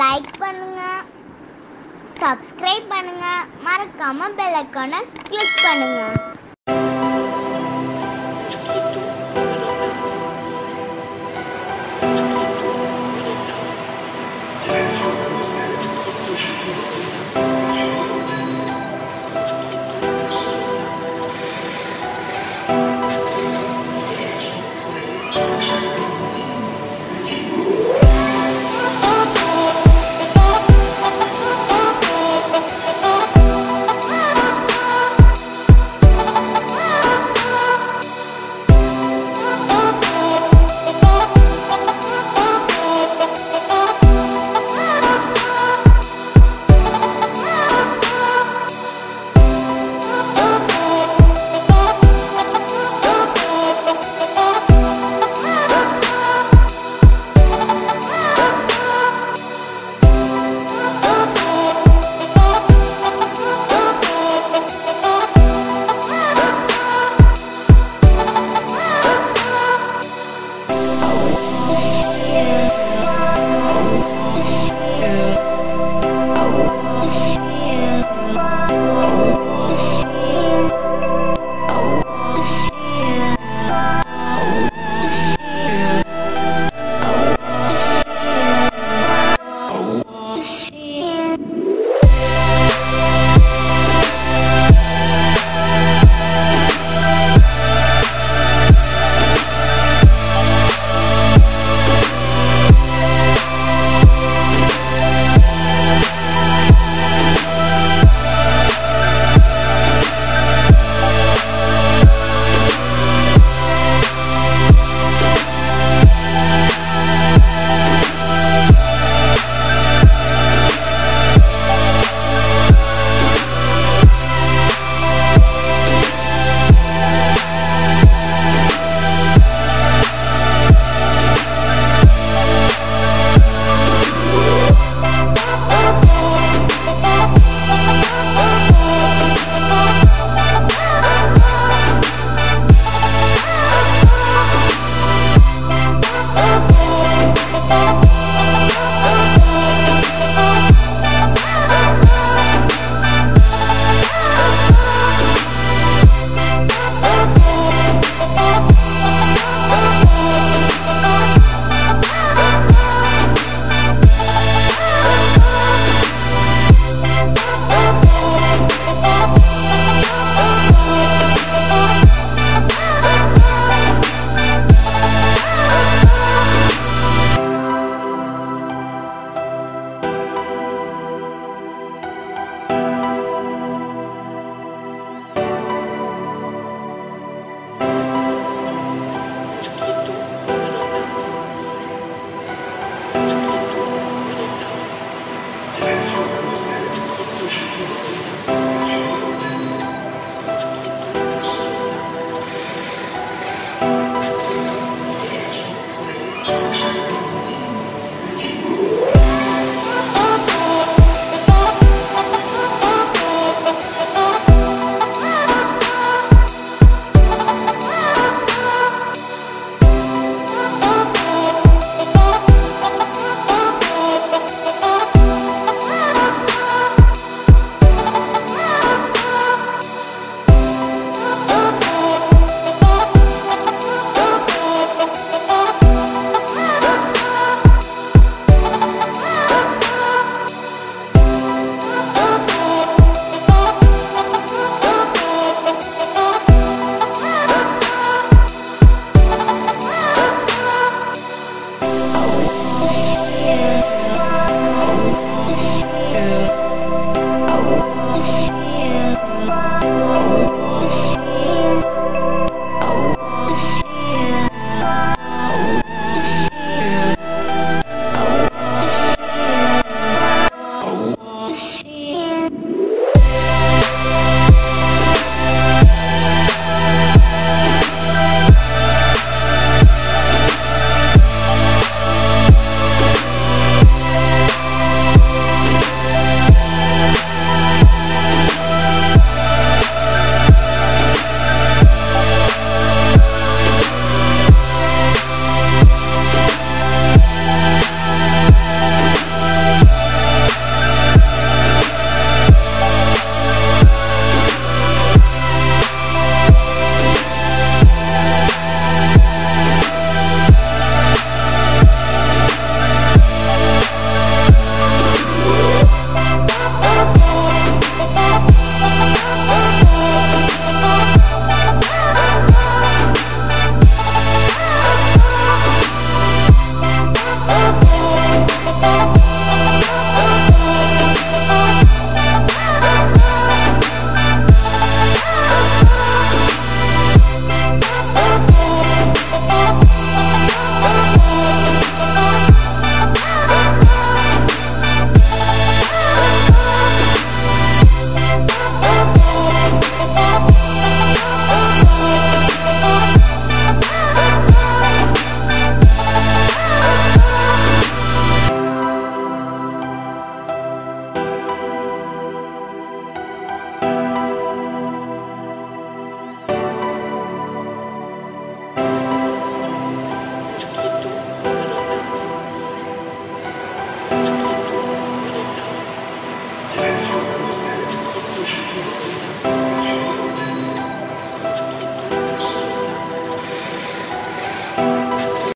Like பண்ணுங்க. Subscribe பண்ணுங்க. மறக்காம பெல் ஐக்கானை கிளிக் பண்ணுங்க.